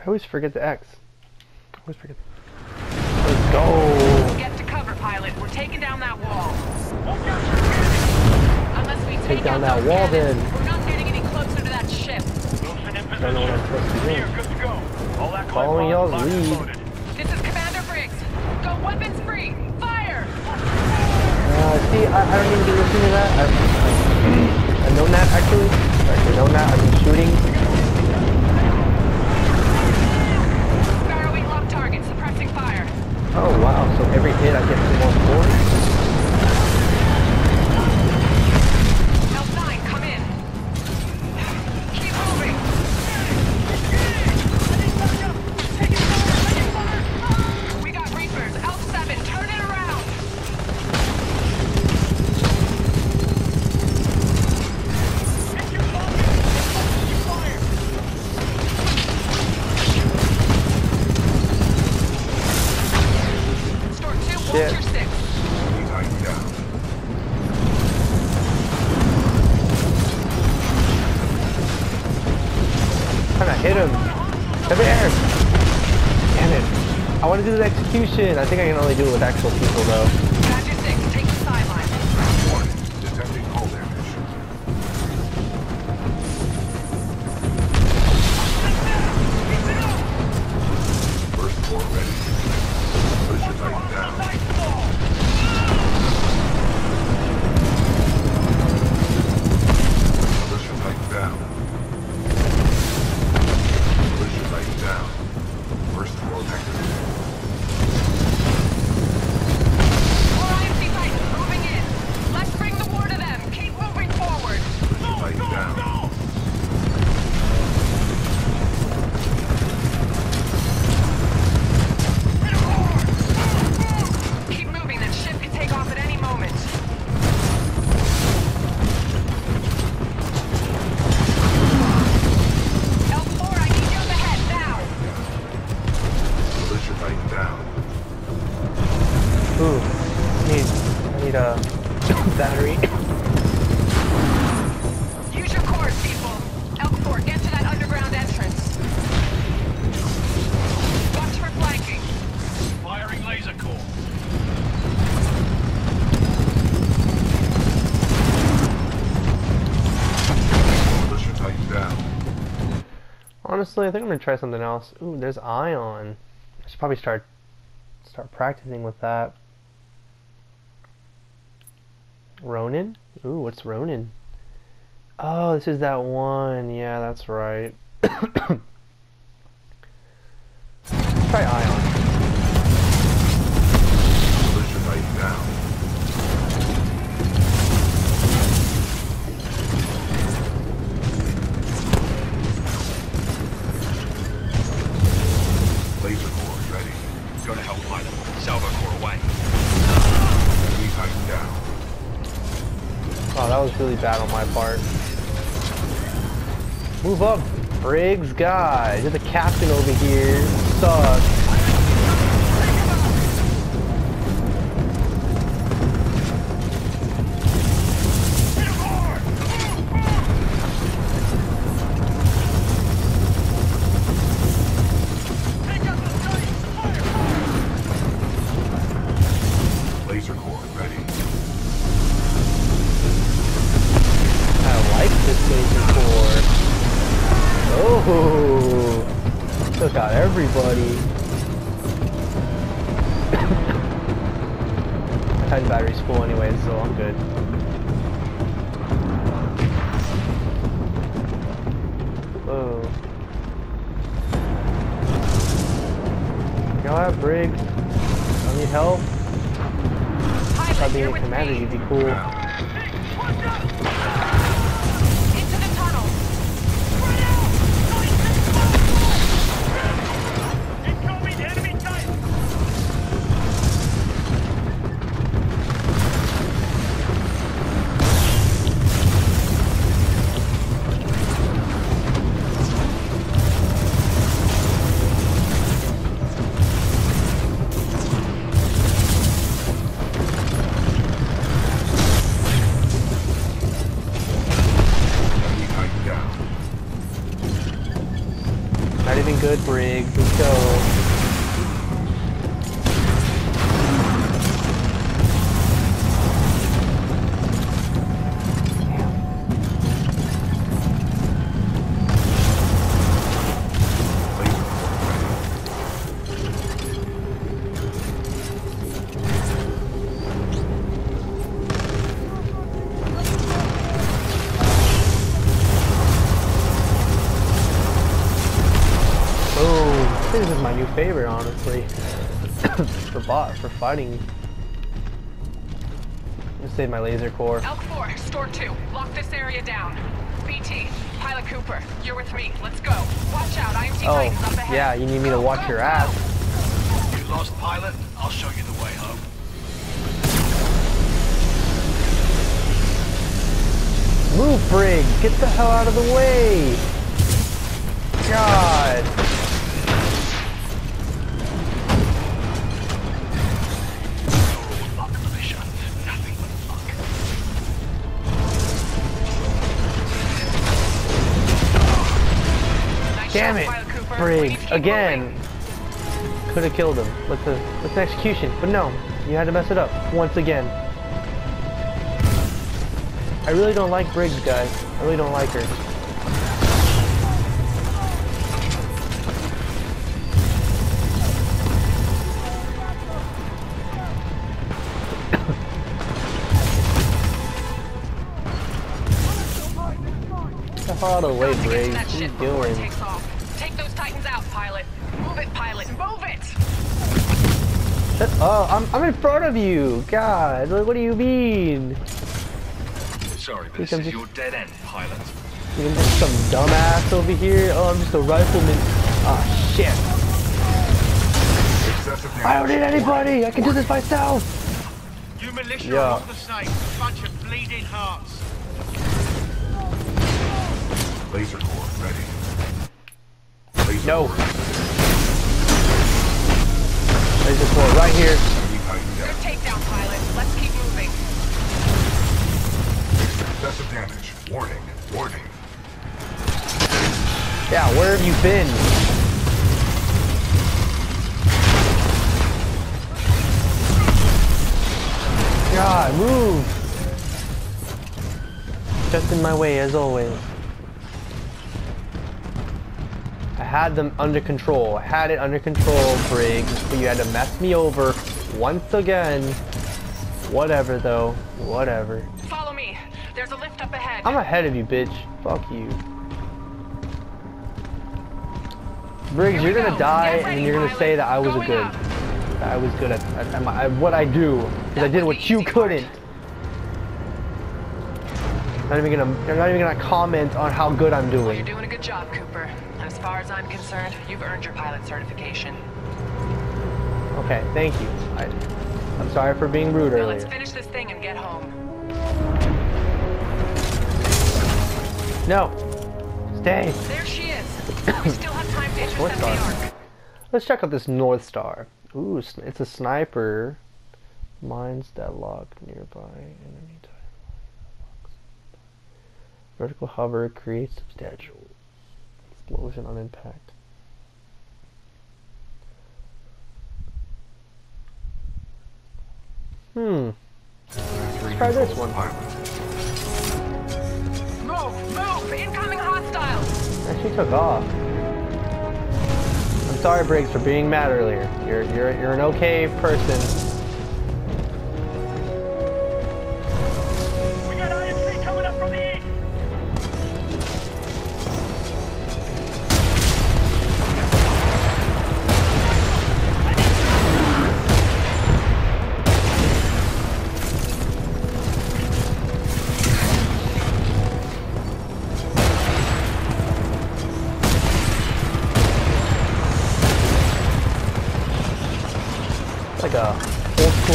I always forget the X. I always forget. Let's go. Get to cover, pilot. We're taking down that wall. Unless we take, Take down that wall, cannons, then. We're not getting any closer to that ship. Don't know what I'm supposed to be doing. Good to go. All that Following y'all's lead. loaded. This is Commander Briggs. Go weapons free. Fire! Uh, see, I, I don't even get listening to that. I've, I've, I've known that actually. I've actually known that. I've been shooting. Barrowing lock target. Suppressing fire. Oh wow, so every hit I get two more points? Hit him. Over there. Damn it. I want to do the execution. I think I can only do it with actual people though. Need, I need a battery. Use your cores, people. L4, get to that underground entrance. Watch for flanking. Firing laser core. Position tighten down. Honestly, I think I'm gonna try something else. Ooh, there's Ion. I should probably start start practicing with that. Ronin? Ooh, what's Ronin? Oh, this is that one. Yeah, that's right. try Ion. Oh, that was really bad on my part. Move up, Briggs guy. You're the captain over here. Suck. Fighting. Let's save my laser core. Elk 4, store 2. Lock this area down. BT, Pilot Cooper, you're with me. Let's go. Watch out, IMT oh, Titans up Oh, ahead. yeah, you need me to Go, watch go, your go. ass. You lost pilot? I'll show you the way home. Move, Briggs! Get the hell out of the way! God! Damn it! Pilot Cooper. We need Briggs, again! Could have killed him with the with an execution, but no, you had to mess it up once again. I really don't like Briggs, guys. I really don't like her. Get the hell out of the way, Got to get to Briggs. What are you ship before it doing? Shut up. I'm, I'm in front of you. God, what do you mean? Sorry, but Think this I'm is just- your dead end, pilot. You're just some dumbass over here. Oh, I'm just a rifleman. Ah, shit. I don't need anybody. I can do this myself. You militia Yeah. are all the same. A bunch of bleeding hearts. Laser core ready. Laser No. core Laser core right here. Good down. takedown, Pilot. Let's keep moving. Excessive damage. Warning. Warning. Yeah, where have you been? God, move. Just in my way, as always. I had them under control. I had it under control, Briggs, but you had to mess me over once again. Whatever, though. Whatever. Follow me. There's a lift up ahead. I'm ahead of you, bitch. Fuck you. Briggs, you're gonna go. die, ready, and you're gonna pilot. say that I was a good. up. I was good at, at, at, my, at what I do, because I did what you couldn't. Not even gonna, you're not even gonna comment on how good I'm Well, you're doing. doing a good job, Cooper. As far as I'm concerned, you've earned your pilot certification. Okay, thank you. I, I'm sorry for being rude Now let's finish this thing and get home. No, stay. There she is. we still have time to North intercept the Star. Let's check out this Northstar. Ooh, it's a sniper. Mines deadlock nearby enemy. Vertical hover creates substantial explosion on impact. Hmm. Try this one. Move! Move! Incoming hostiles! Actually took off. I'm sorry, Briggs, for being mad earlier. You're you're you're an okay person.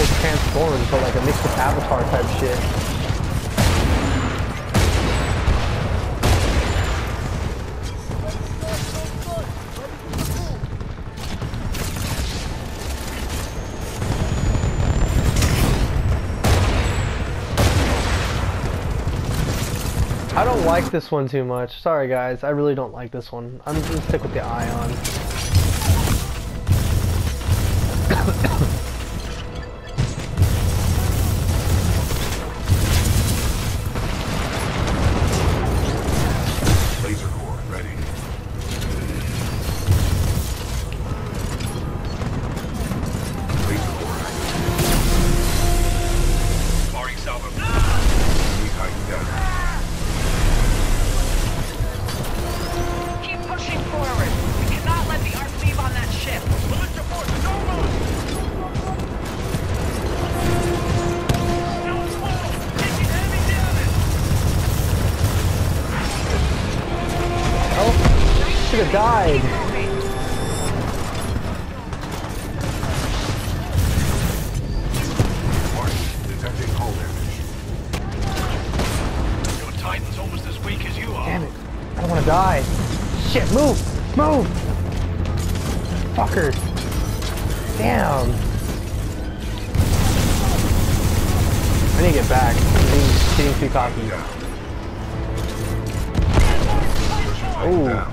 School Transformers, but like a mix with Avatar type shit. I don't like this one too much. Sorry guys, I really don't like this one. I'm gonna stick with the Ion. Died. Moving. Martin, detecting hull damage. Your Titan's almost as weak as you are. Damn it. I don't want to die. Shit, move! Move! Fucker. Damn. I need to get back. I'm being, getting too cocky. Down.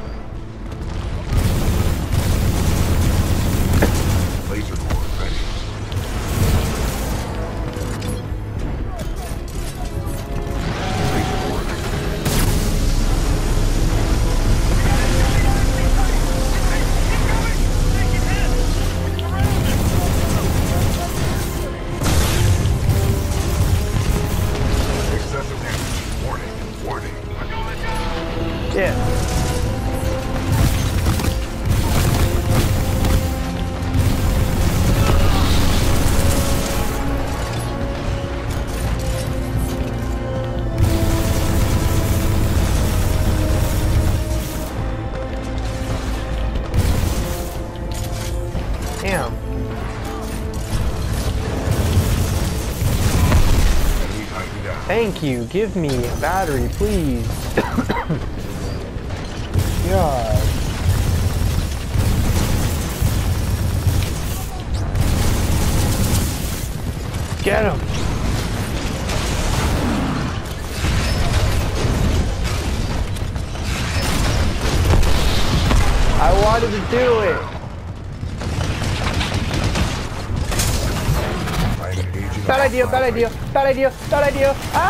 You. Give me a battery, please. God. Get him. I wanted to do it. Bad idea, bad idea, bad idea, bad idea. Ah!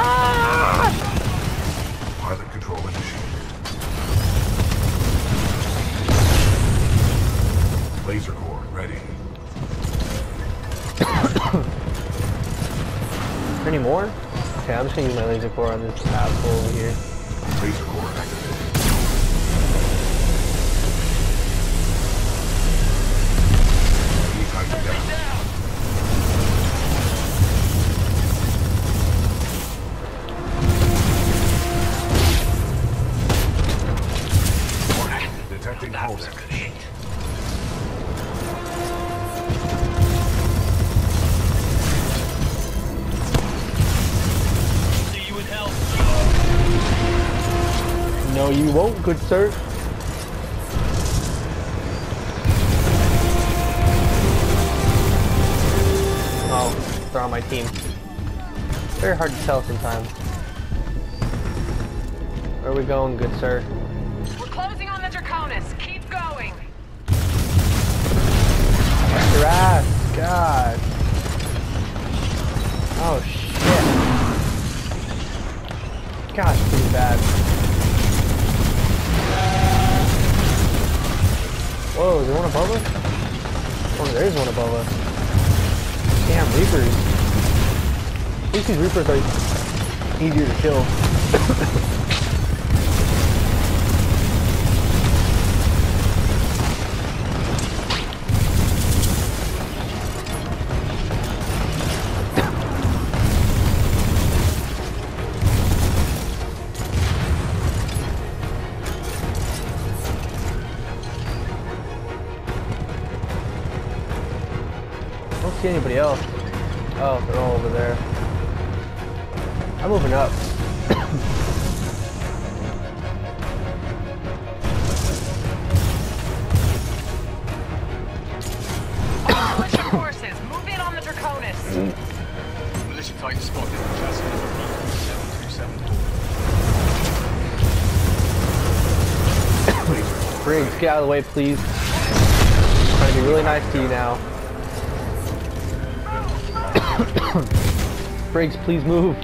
Just gonna use my laser core on this asshole over here. Laser core activated. Good sir. Oh, they're on my team. Very hard to tell sometimes. Where are we going, good sir? These Reapers are easier to kill. Don't see anybody else. I'm moving up. Briggs, get out of the way, please. I'm trying to be really nice to you now. Briggs, please move.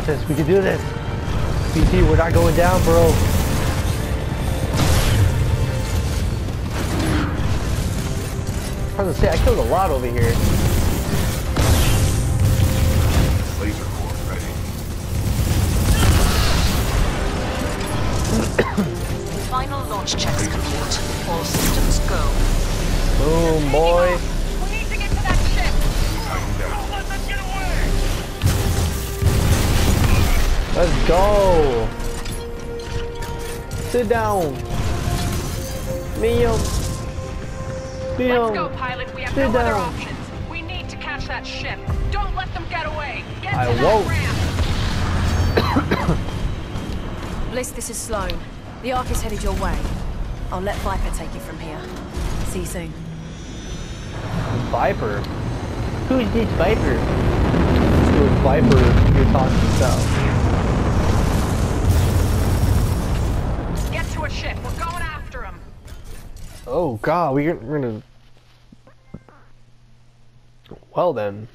Got this. We can do this. BT, we're not going down, bro. I was gonna say, I killed a lot over here. Laser core ready. Final launch checks complete. All systems go. Boom, boy. Let's go. Sit down. Liam. Let's go, pilot. We have Sit no other down. options. We need to catch that ship. Don't let them get away. Get I to won't. that ramp. Blisk, this is Slone. The Ark is headed your way. I'll let Viper take it from here. See you soon. Viper. Who's this Viper? Who's Viper you're talking about? Ship. We're going after him. Oh god, we're we're gonna. Well then.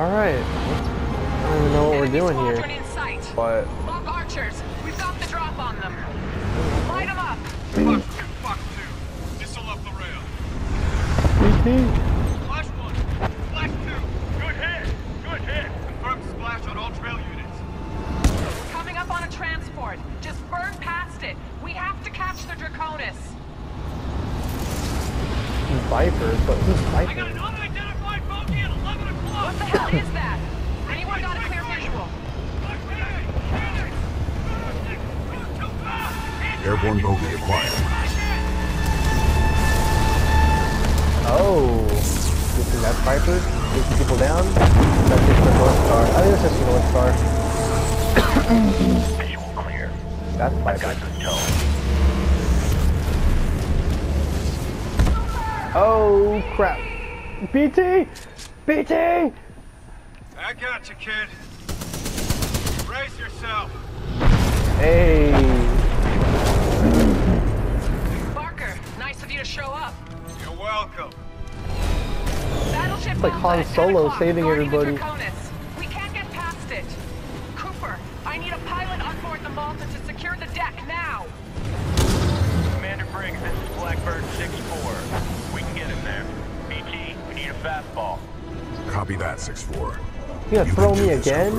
Alright. I don't even know what we're Enemy doing squadron here. in sight. But. Lock archers. We've got the drop on them. Light them up. Fuck two. Fuck two. Missile up the rail. BT? Flash one. Flash two. Good hit. Good hit. Confirmed splash on all trail units. We're coming up on a transport. Just burn past it. We have to catch the Draconis. Viper, but who's I got an Viper? unidentified bogey at 11 o'clock. What the hell is that? Anyone got a clear visual? Airborne bogey acquired. Oh. You think that's Viper? Taking people down? That's just the Northstar. Oh, I think it's just the Northstar. Visual clear. That's Viper. good tone. Oh crap. BT! BT! I got you, kid. Brace yourself. Hey. Barker, nice of you to show up. You're welcome. Battleship like Alpha Han Solo saving everybody. We can't get past it. Cooper, I need a pilot on board the Malta to secure the deck now. Commander Briggs, this is Blackbird 6-4. We can get him there. BT, we need a fastball. Copy that, 6-4. You gonna throw me again?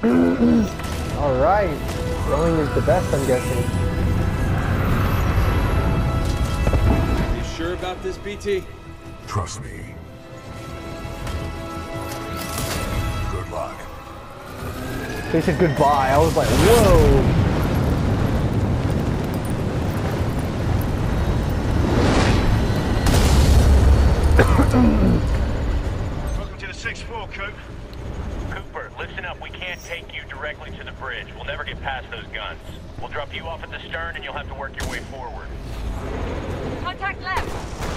Alright. Throwing is the best, I'm guessing. You sure about this, BT? Trust me. Good luck. They said goodbye. I was like, whoa. Welcome to the 6-4, Coop. Cooper, listen up. We can't take you directly to the bridge. We'll never get past those guns. We'll drop you off at the stern and you'll have to work your way forward. Contact left.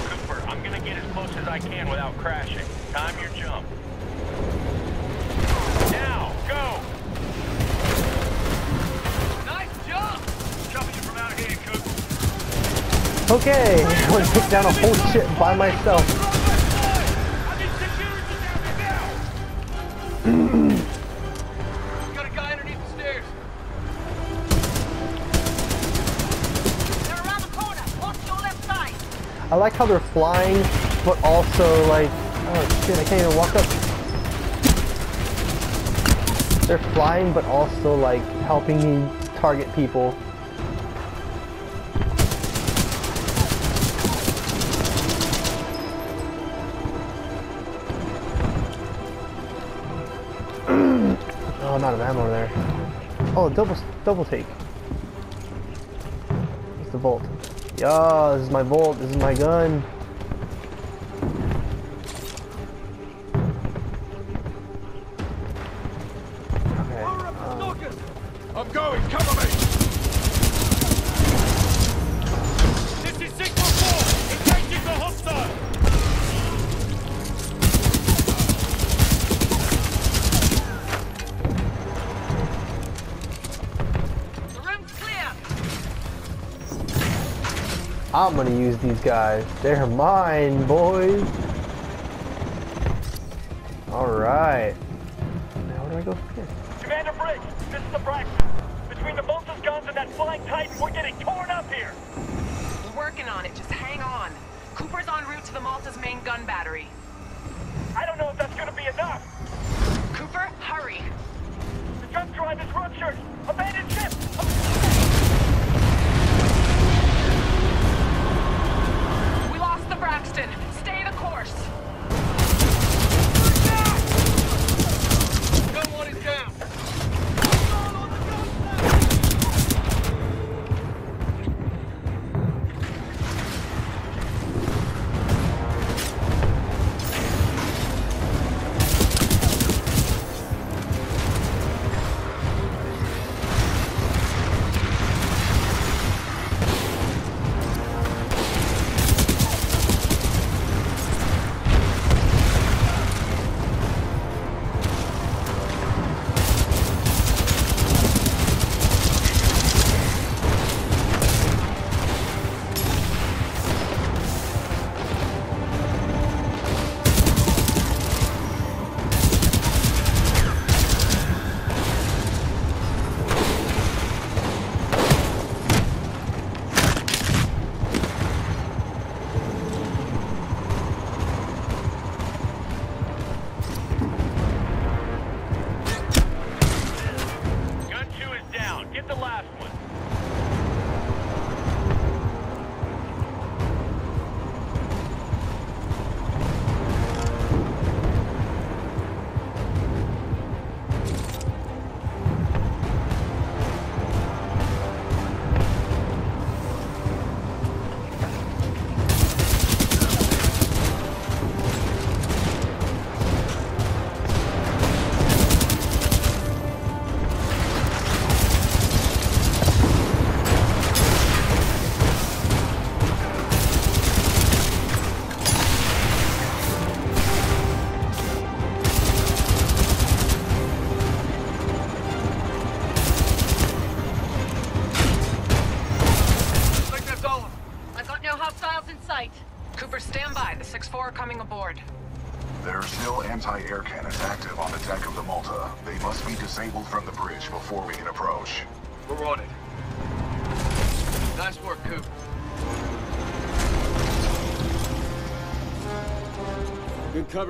Cooper, I'm gonna get as close as I can without crashing. Time your jump. Now, go! Nice jump! Dropping you from out here, Coop. Okay. I'm gonna take down a whole ship by myself. like how they're flying, but also like, oh shit, I can't even walk up. They're flying, but also like helping me target people. oh, not of ammo there. Oh, double double take. It's the bolt. Yo, this is my bolt. This is my gun. I'm gonna use these guys. They're mine, boys. Alright. Now where do I go from here? Commander Briggs, this is the Braxton. Between the Bolter's guns and that flying Titan, we're getting torn up here! We're working on it. Just hang on. Cooper's en route to the Malta's main gun battery. I don't know if that's gonna be enough! Cooper, hurry. The jump drive is ruptured! Abandoned ship! Lost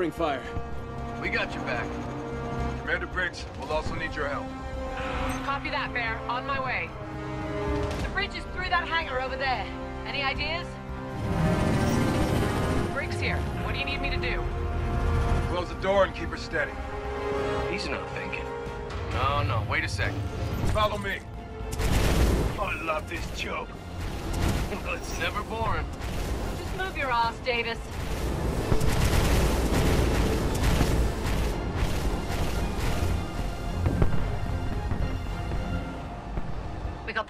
covering fire. We got your back. Commander Briggs, we'll also need your help. Copy that, Bear. On my way. The bridge is through that hangar over there. Any ideas? Briggs here. What do you need me to do? Close the door and keep her steady. He's not thinking. No, no, wait a second. Follow me. I love this job. it's never boring. Just move your ass, Davis.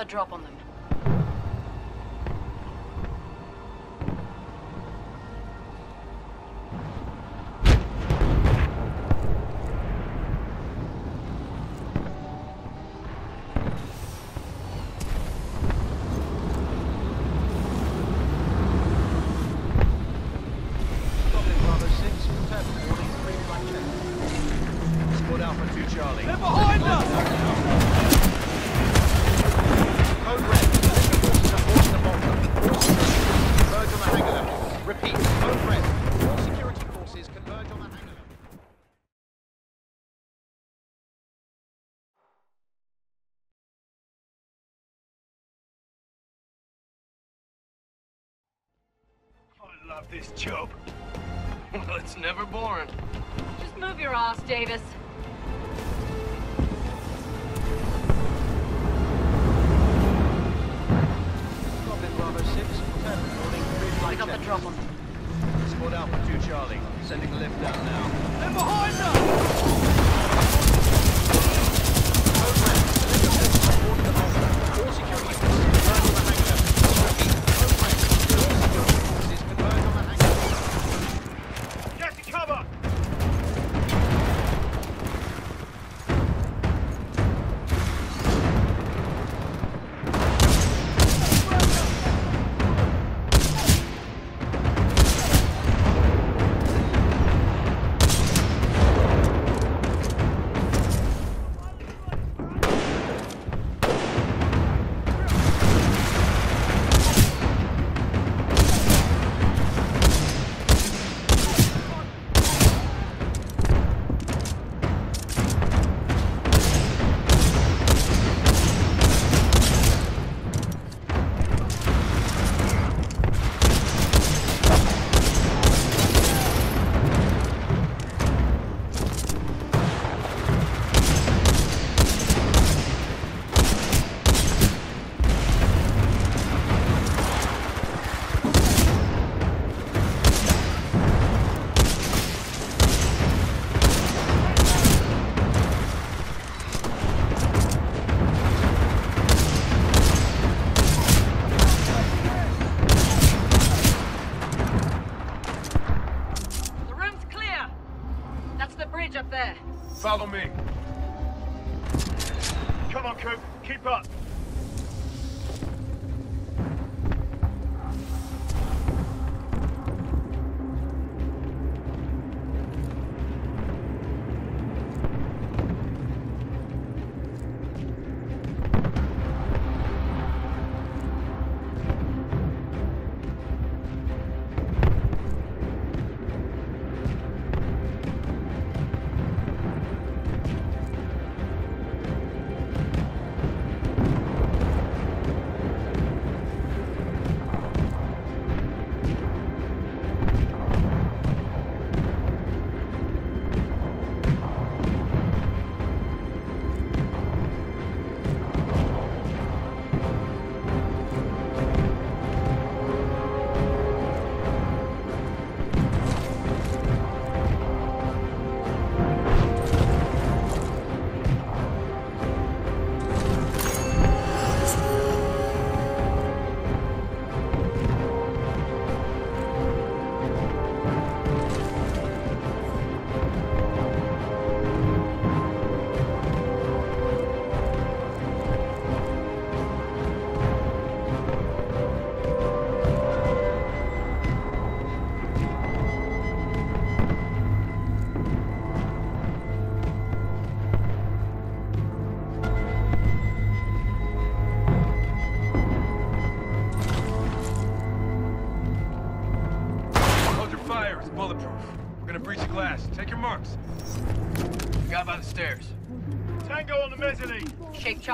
The drop on them. This job. it's never boring. Just move your ass, Davis. Goblin Bravo 6, prepare for boarding three We flight got the drop on them. Squad Alpha 2 Charlie, sending the lift down now. They're behind us!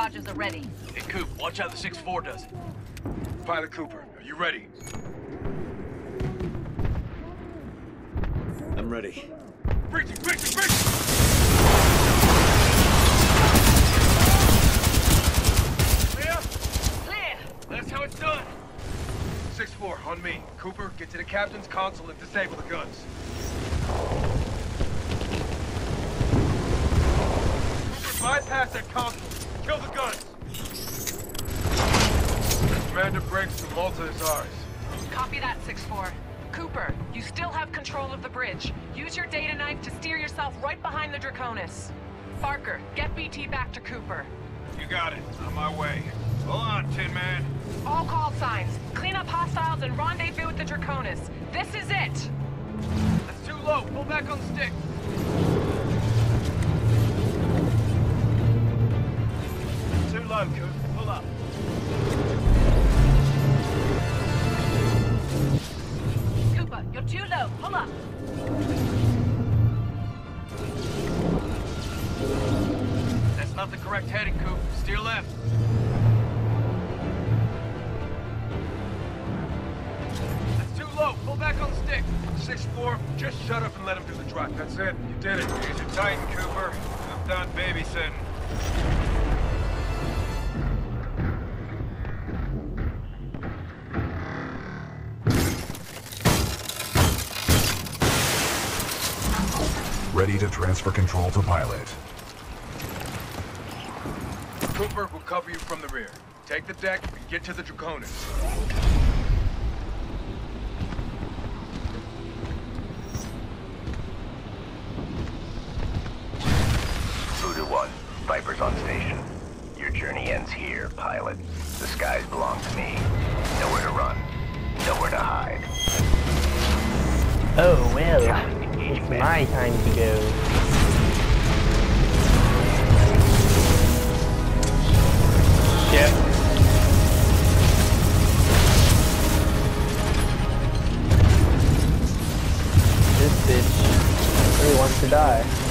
Shape charges are ready. Hey, Coop, watch out the 6-4 does it. Pilot Cooper, are you ready? I'm ready. Breaching, breaching, breaching! Clear? Clear! That's how it's done. 6-4, on me. Cooper, get to the captain's console and disable the guns. Cooper, bypass that console. Kill the guns. Commander Briggs, the Malta is ours. Copy that, 6-4. Cooper, you still have control of the bridge. Use your data knife to steer yourself right behind the Draconis. Barker, get BT back to Cooper. You got it. On my way. Hold on, Tin Man. All call signs. Clean up hostiles and rendezvous with the Draconis. This is it! That's too low. Pull back on the stick. Too low, Coop. Pull up. Cooper, you're too low. Pull up. That's not the correct heading, Coop. Steer left. That's too low. Pull back on the stick. 6-4, just shut up and let him do the drive. That's it. You did it. Use your Titan, Cooper. I'm done babysitting. To transfer control to pilot. Cooper will cover you from the rear. Take the deck and get to the Draconis. Die.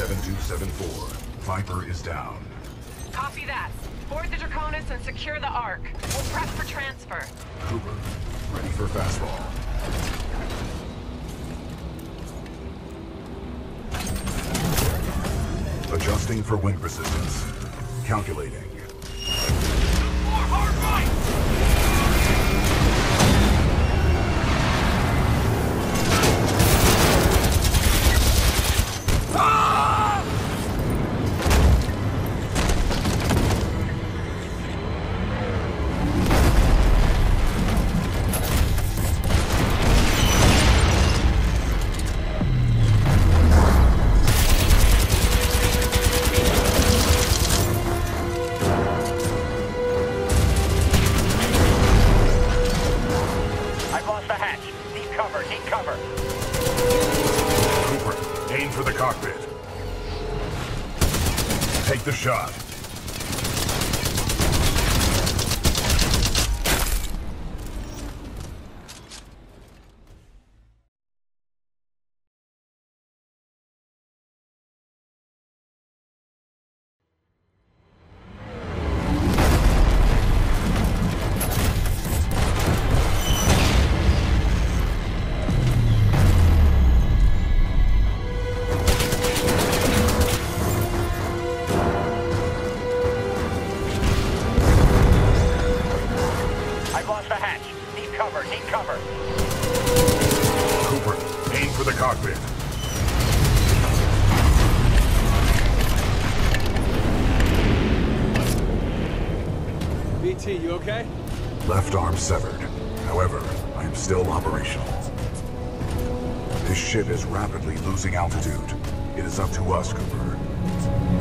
7274. Viper is down. Copy that. Board the Draconis and secure the Ark. We'll prep for transfer. Cooper, ready for fastball. Adjusting for wind resistance. Calculating. Losing altitude. It is up to us, Cooper.